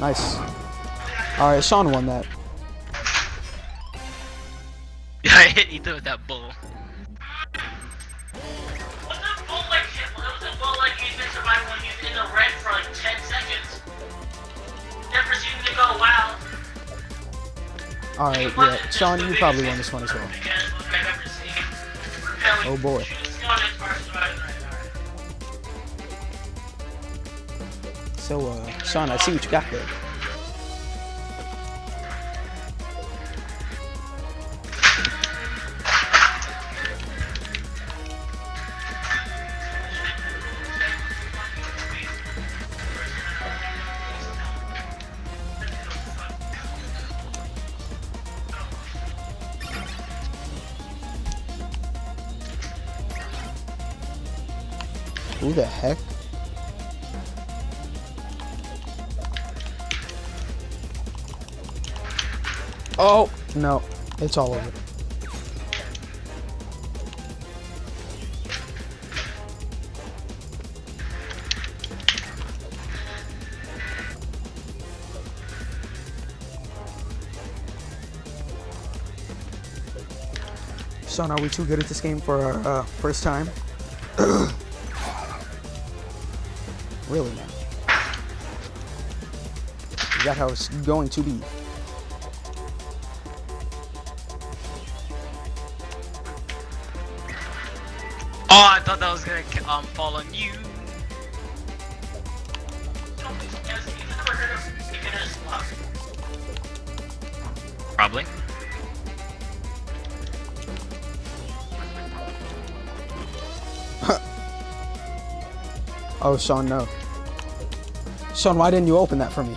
Nice. Alright, Sean won that. Yeah, I hit Ethan with that bull. What's that bull like shit? What was that bull like he's been surviving when he's in the red for like 10 seconds? Never seen to go wow. Alright, yeah. Sean, you probably won this one as well. Oh boy. So, uh, Sean, I see what you got there. Who the heck? Oh, no. It's all over. Son, are we too good at this game for our uh, first time? really now? That how it's going to be? Fall on you. Probably. Oh, Sean, no. Sean, why didn't you open that for me?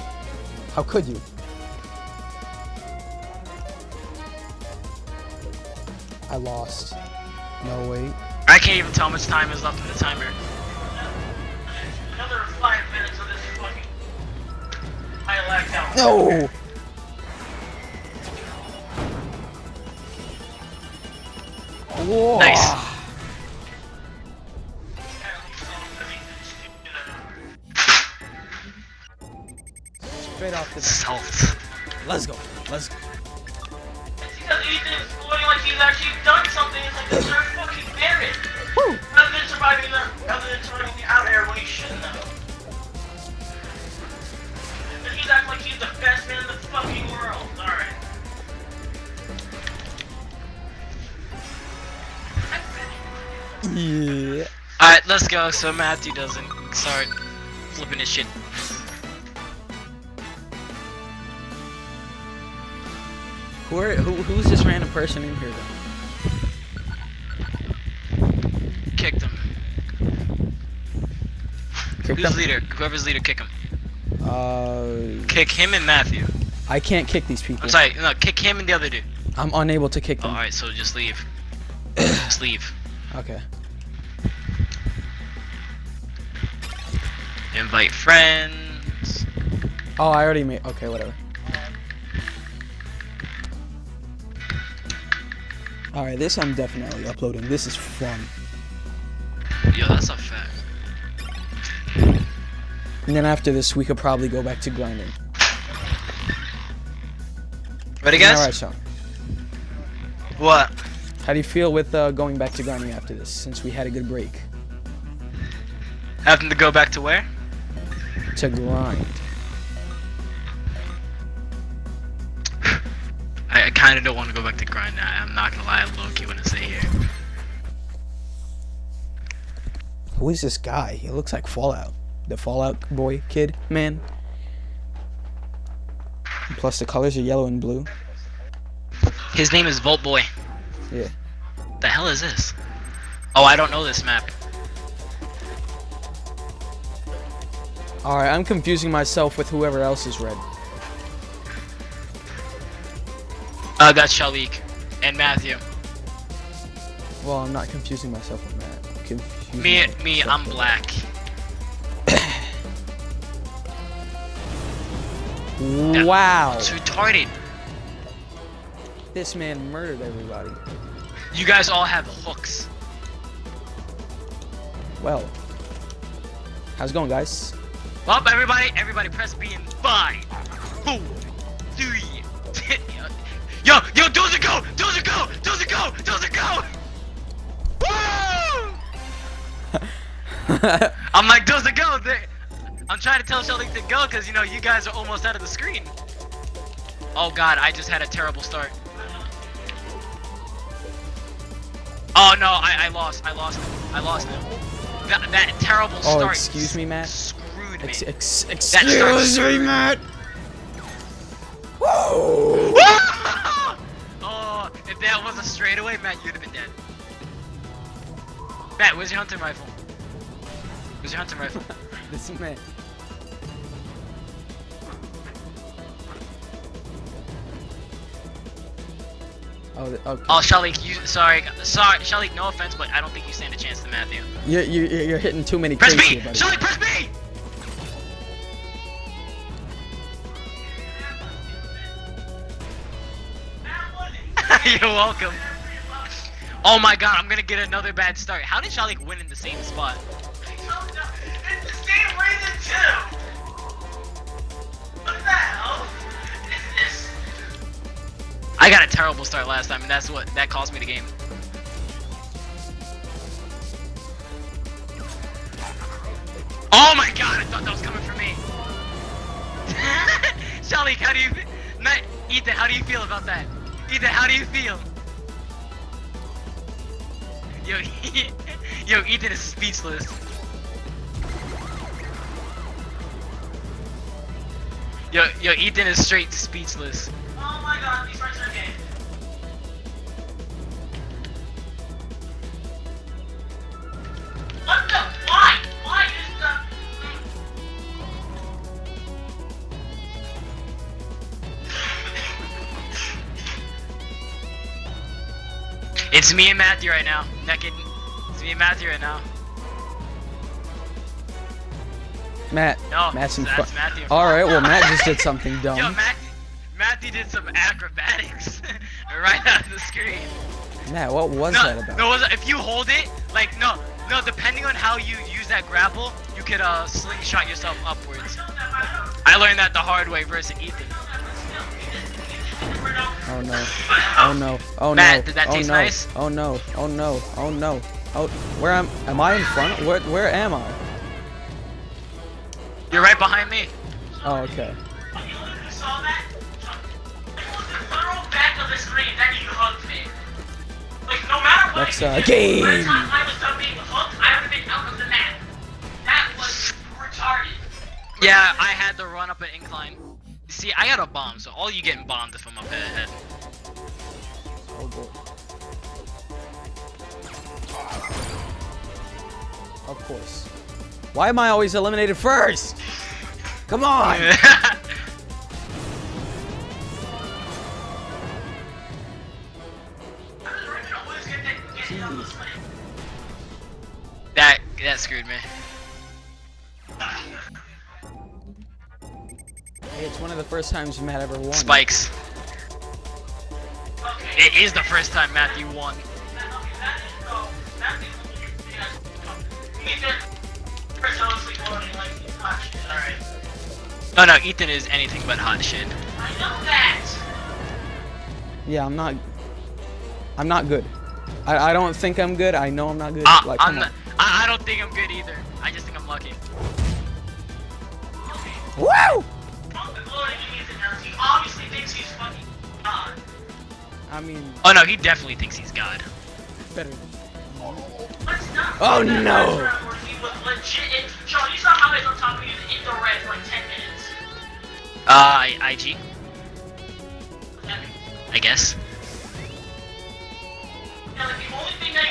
How could you? I lost. No, wait. I can't even tell how much time is left in the timer. Another five minutes of this fucking. I lagged out. No! Whoa! Nice. Straight off the bat. Salt. Let's go. Let's go. It's because Ethan is floating like he's actually done something. It's like the, rather than surviving the out air when he shouldn't have. But he's acting like he's the best man in the fucking world. Alright. Yeah. Alright, let's go so Matthew doesn't start flipping his shit. Who, are, who who's this random person in here though? Kick Who's them? leader? Whoever's leader, kick him. Uh, Kick him and Matthew. I can't kick these people. I'm sorry, no, kick him and the other dude. I'm unable to kick Oh, alright, so just leave. just leave. Okay. Invite friends. Oh, I already made. Okay, whatever. All right, this I'm definitely uploading. This is fun. Yo, that's a fact. And then after this, we could probably go back to grinding. Ready, guys? All right, Sean. What? How do you feel with uh, going back to grinding after this, since we had a good break Having to go back to where? to grind? I, I kind of don't want to go back to grind now. I'm not gonna lie, I low-key want to stay here. Who is this guy? He looks like Fallout, the Fallout boy kid man. Plus the colors are yellow and blue. His name is Volt Boy. Yeah. The hell is this? Oh, I don't know this map. All right, I'm confusing myself with whoever else is red. Uh, that's Shalik and Matthew. Well, I'm not confusing myself with Matt. Confusing Me, me, I'm with- Wow. It's retarded. This man murdered everybody. You guys all have hooks. Well. How's it going, guys? Well, everybody, everybody, press B in five, four, three, two. Yo, yo, does it go? Does it go? Does it go? Does it go? Woo! I'm like, does it go? There. I'm trying to tell Shelly to go because you know you guys are almost out of the screen. Oh God, I just had a terrible start. Oh no, I, I lost. I lost him. I lost him. That, that terrible start. Oh, start. excuse me, Matt? Screwed me. Ex- ex- excuse me, Matt. Whoa! oh, if that was a straightaway, Matt, you'd have been dead. Matt, where's your hunting rifle? Where's your hunting rifle? This is Oh, th- okay. Oh, Shalik, you sorry, sorry, Shalik. No offense, but I don't think you stand a chance to Matthew. You you you're hitting too many Press K's B, here, buddy. Shalik, press B. You're welcome. Oh my God, I'm gonna get another bad start. How did Shalik win in the same spot? It's the same reason too. I got a terrible start last time, and that's what that cost me the game. Oh my god, I thought that was coming for me. Shalik, how do you, Matt, Ethan, how do you feel about that? Ethan, how do you feel? Yo, yo, Ethan is speechless. Yo, yo, Ethan is straight speechless. It's me and Matthew right now. Naked. It's me and Matthew right now. Matt. No, Matt's in front. Matthew. All right. Well, Matt just did something Yo, dumb. Matthew, Matthew did some acrobatics right out of the screen. Matt, what was no, that about? no, was it- if you hold it, like no, no, depending on how you use that grapple, you could uh slingshot yourself upwards. I learned that the hard way versus Ethan. Oh no. Oh no. Oh Matt, no. did that oh taste no. nice? Oh no. Oh no. Oh no. Oh, where am? Am I in front? Where Where am I? You're right behind me. Oh, okay. You literally saw that? It was the literal back of the screen that you hugged me. Like, no matter what. Let's, I uh, did, game. By the time I was done being hooked, I would have been out of the map. That was retarded. Yeah, I had to run up an incline. See, I got a bomb, so all you getting bombed if I'm up ahead. Oh boy. Of course. Why am I always eliminated first? Come on! that- that screwed me. Hey, it's one of the first times Matt ever won. Spikes. It is the first time Matthew won. That- okay, that is- oh, that is- yeah. Ethan, Chris honestly voted like he's hot shit. Alright. No, no, Ethan is anything but hot shit. I know that. Yeah, I'm not. I'm not good. I, I don't think I'm good. I know I'm not good. Uh, like, I'm not, I, I don't think I'm good either. I just think I'm lucky. Okay. Woo! Fuck the glory to Ethan now. He obviously thinks he's fucking God. I mean, Oh no, he definitely thinks he's God. better. Let's Oh, that no. last round where he was legit in- Sean, you saw how I was on top of you in the red for like 10 minutes. Uh, I, IG, What's that mean? I guess.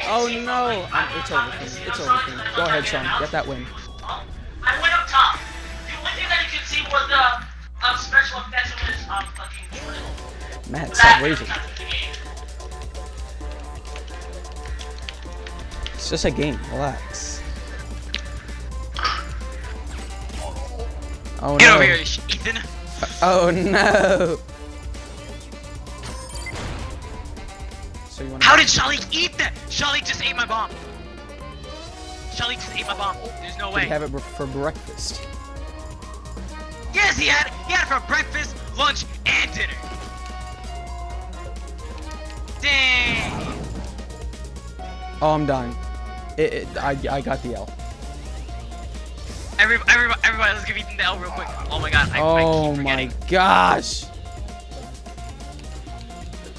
Oh no! like, I'm, I'm it's over for me. you, It's over for me. Go ahead, I Sean. Get that mouse. win. I went up top. The only thing that you could see was the um, special effects of his um, fucking drill. Matt, stop was raging. not the game. It's just a game. Relax. Oh Get no! over here, Sh- Ethan. Oh no! How did Shalik eat that? Shalik just ate my bomb. Shalik just ate my bomb. Oh, there's no way. you have it for breakfast? Yes, he had he had it for breakfast, lunch, and dinner. Dang. Oh, I'm dying. It, it, I, I got the L. Every, everybody, everybody, let's give Ethan the L real quick. Oh my god, I, I Oh keep my gosh.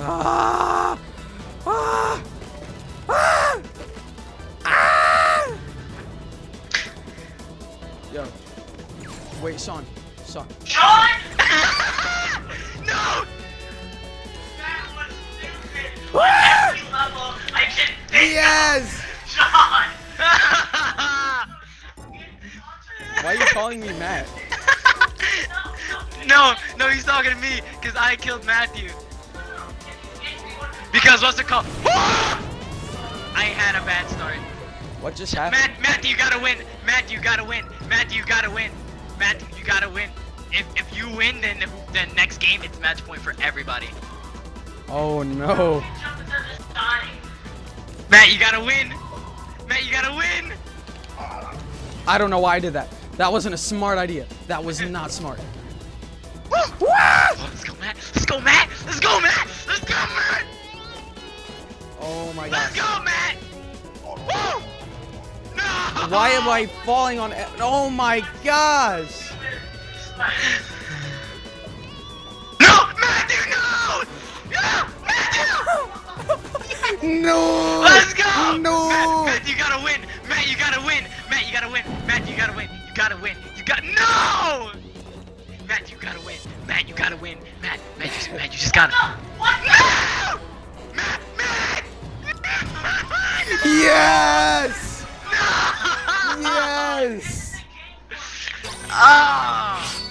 Ah! Ah! Ah! Ah! Yo. Wait, Sean. Sean. Sean! no! That was stupid. On every level, I can think Yes! Sean! Why are you calling me Matt? no, no, he's talking to me because I killed Matthew. Because what's it called? I had a bad start. What just happened? Matt, Matthew, you gotta win. Matthew, you gotta win. Matthew, you gotta win. Matthew, you gotta win. If if you win, then then next game it's match point for everybody. Oh no. Jump into this dying. Matt, you gotta win. Matt, you gotta win. I don't know why I did that. That wasn't a smart idea. That was not smart. Let's go, Matt. Let's go, Matt. Let's go, Matt. Let's go, Matt. Oh my god. Let's go, Matt. Woo! No. Why am I falling on? Oh my gosh. No, Matthew, no. No, Matthew. No. Let's go! No. Matt, Matt, you gotta win! Matt, you gotta win! Matt, you gotta win! Matt, you gotta win! You gotta win! You got no! Matt, you gotta win! Matt, you gotta win! Matt, Matt, you, just- Matt, you just gotta. What? No! Yes. No! Yes. Ah!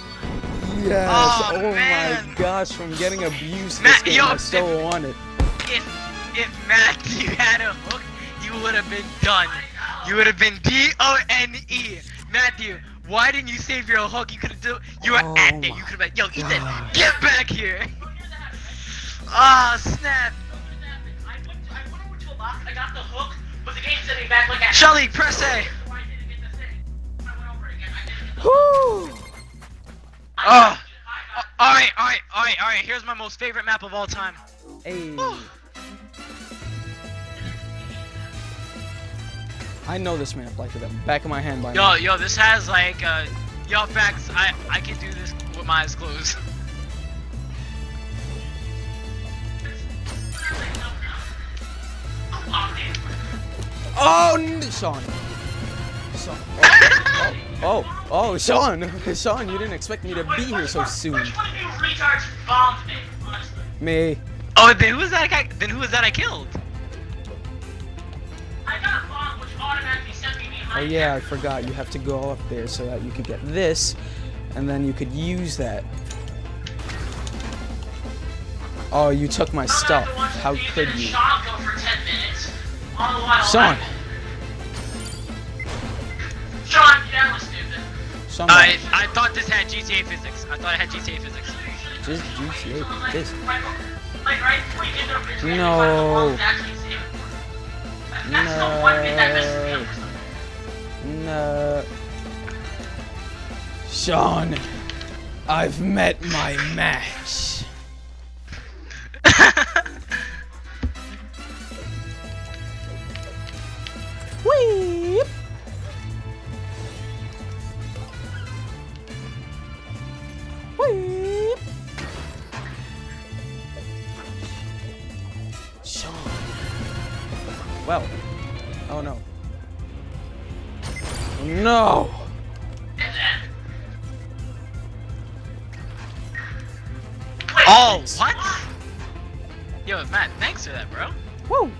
Yes. Oh, Oh, my gosh. From getting abused Matt, this game, yo, I so if- wanted. If if Matthew had a hook, you would have been done. You would have been D O N E. Matthew, why didn't you save your hook? You could have do. You were Oh at there. You could have been. Yo, Ethan, God. get back here. Ah, snap. I went, I went over to a box, I got the hook, Shelly, press A! Woo! Oh! Alright, alright, alright, alright, here's my most favorite map of all time. Hey. I know this map like the back of my hand by yo, now. Yo, yo, this has like, uh, yo, facts, I, I can do this with my eyes closed. Oh, n- Sean. Sean. Oh, oh, oh, oh, Sean. Sean, you didn't expect me to be here so soon. Which one of you retards bombed me, honestly? Me. Oh, then who was that guy? Then who was that I killed? I got a bomb which automatically sent me Oh yeah, I forgot. You have to go up there so that you could get this, and then you could use that. Oh, you took my stuff. How could you? Sean. Sean, you never listened to I, I thought this had GTA physics. I thought it had GTA physics. Just GTA physics. No. No. No. Sean, I've met my match. No! Oh, what? Yo, Matt, thanks for that, bro. Woo!